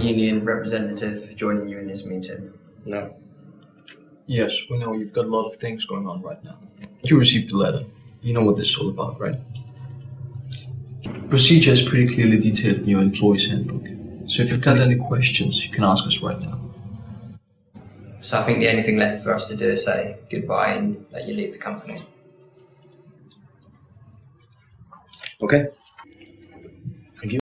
union representative joining you in this meeting? No. Yes, we know you've got a lot of things going on right now. You received the letter. You know what this is all about, right? Procedure is pretty clearly detailed in your employee's handbook. So if you've got any questions, you can ask us right now. So I think the only thing left for us to do is say goodbye and let you leave the company. Okay.